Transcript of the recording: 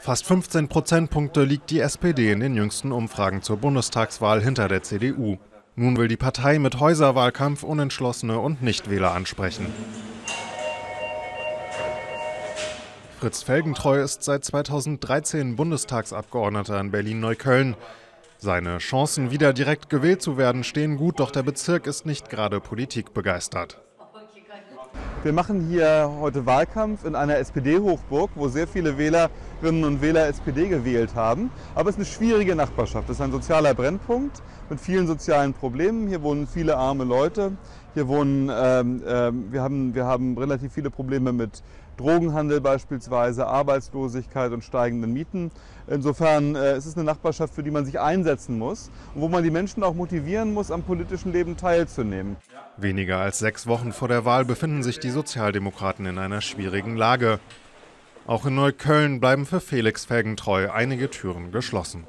Fast 15 Prozentpunkte liegt die SPD in den jüngsten Umfragen zur Bundestagswahl hinter der CDU. Nun will die Partei mit Häuserwahlkampf Unentschlossene und Nichtwähler ansprechen. Fritz Felgentreu ist seit 2013 Bundestagsabgeordneter in Berlin-Neukölln. Seine Chancen, wieder direkt gewählt zu werden, stehen gut, doch der Bezirk ist nicht gerade politikbegeistert. Wir machen hier heute Wahlkampf in einer SPD-Hochburg, wo sehr viele Wählerinnen und Wähler SPD gewählt haben. Aber es ist eine schwierige Nachbarschaft. Es ist ein sozialer Brennpunkt mit vielen sozialen Problemen. Hier wohnen viele arme Leute. Hier wohnen, ähm, äh, wir, haben, wir haben relativ viele Probleme mit Drogenhandel beispielsweise, Arbeitslosigkeit und steigenden Mieten. Insofern äh, ist es eine Nachbarschaft, für die man sich einsetzen muss und wo man die Menschen auch motivieren muss, am politischen Leben teilzunehmen. Weniger als sechs Wochen vor der Wahl befinden sich die Sozialdemokraten in einer schwierigen Lage. Auch in Neukölln bleiben für Felix Felgentreu einige Türen geschlossen.